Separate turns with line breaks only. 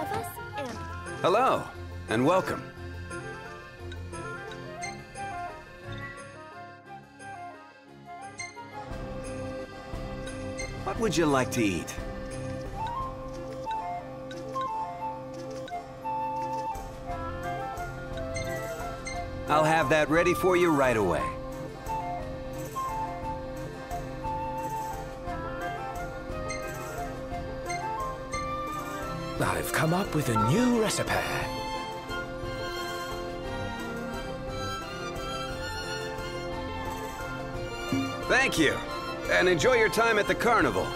of us and
Hello, and welcome. What would you like to eat? I'll have that ready for you right away.
I've come up with a new recipe.
Thank you, and enjoy your time at the carnival.